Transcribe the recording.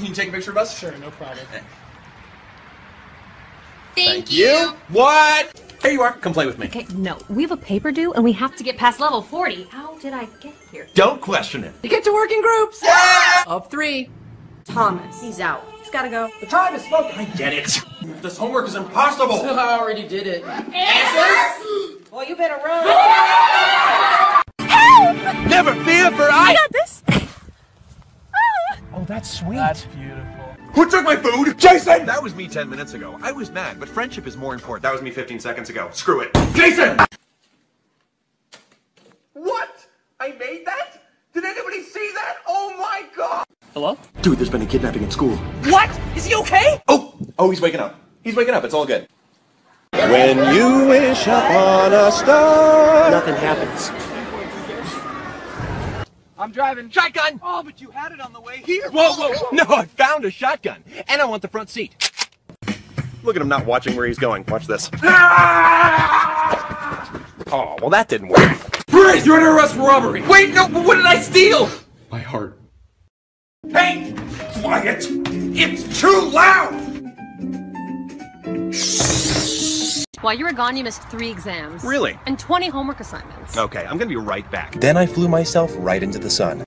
Can you take a picture of us? Sure, no problem. Thank, you. You What? Here you are. Come play with me. Okay, no, we have a paper due and we have to get past level 40. How did I get here? Don't question it. You get to work in groups. Of three. Thomas, he's out. He's gotta go. The time is smoking. I get it. This homework is impossible. I already did it. Well, that's sweet. That's beautiful. Who took my food? Jason! That was me 10 minutes ago. I was mad, but friendship is more important. That was me 15 seconds ago. Screw it. Jason! What? I made that? Did anybody see that? Oh my god! Hello? Dude, there's been a kidnapping in school. What? Is he okay? Oh! Oh, he's waking up. He's waking up. It's all good. When you wish upon a star. Nothing happens. I'm driving. Shotgun! Oh, but you had it on the way here. Whoa, whoa, whoa. No, I found a shotgun. And I want the front seat. Look at him not watching where he's going. Watch this. Ah! Oh, well, that didn't work. Freeze! You're under arrest for robbery. Wait, no, but what did I steal? My heart. Hey! Quiet! It's too loud! While you were gone, you missed three exams. Really? And 20 homework assignments. Okay, I'm gonna be right back. Then I flew myself right into the sun.